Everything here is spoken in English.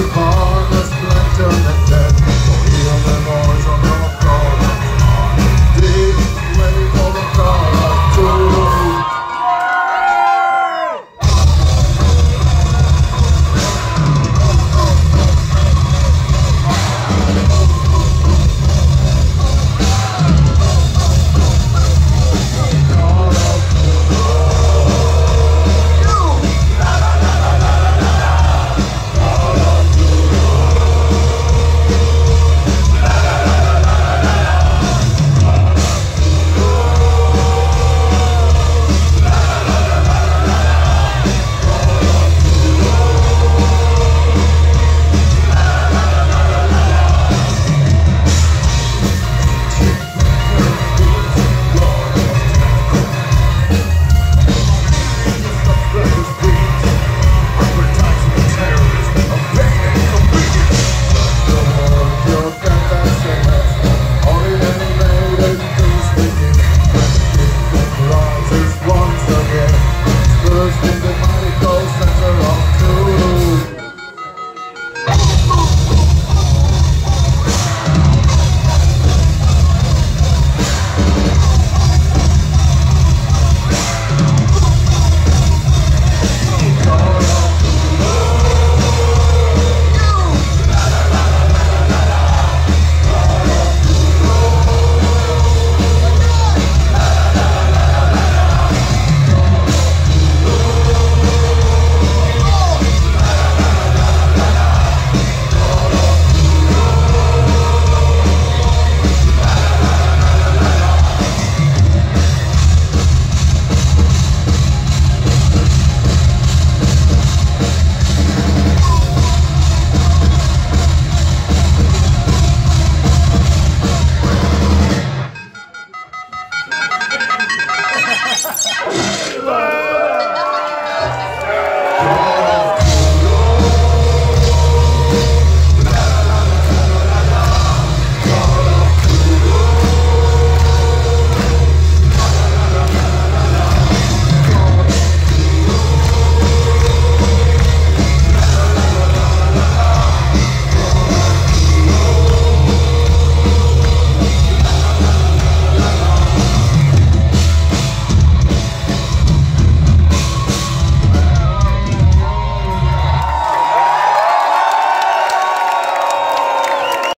Goodbye.